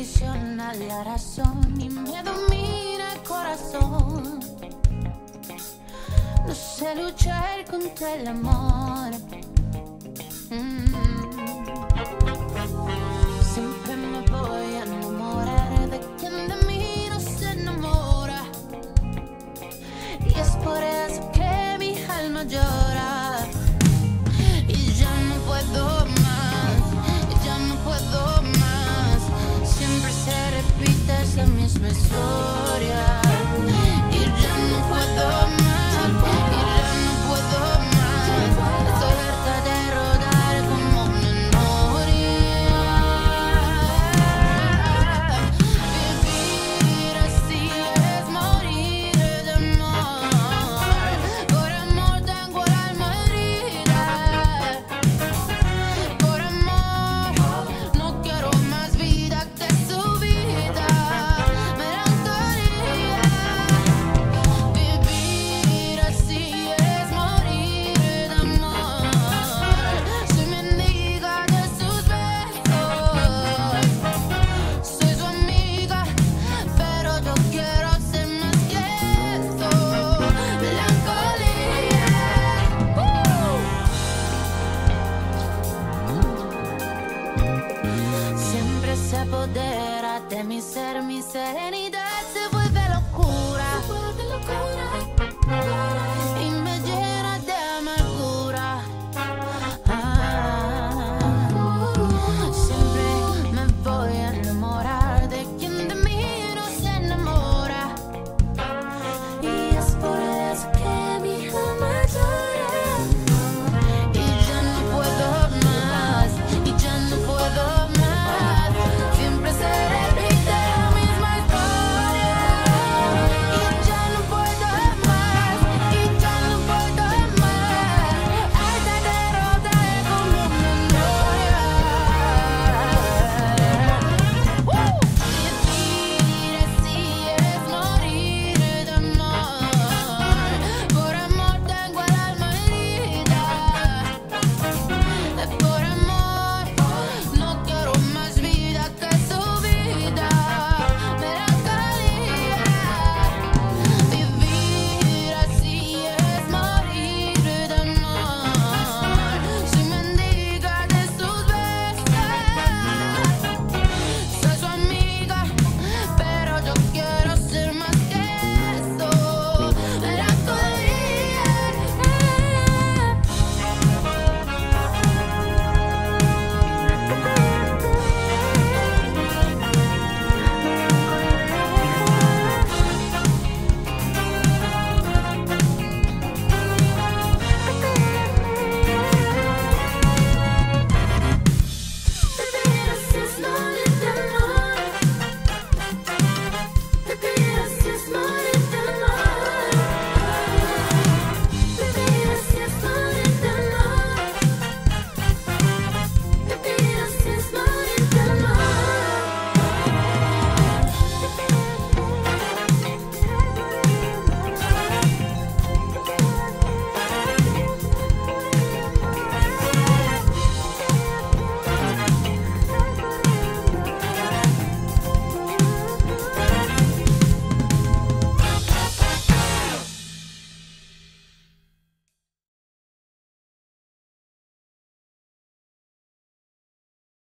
traiciona la razón y me domina el corazón. No sé luchar contra el amor. de mi ser, mi serenidad se vuelve locura. Se vuelve locura.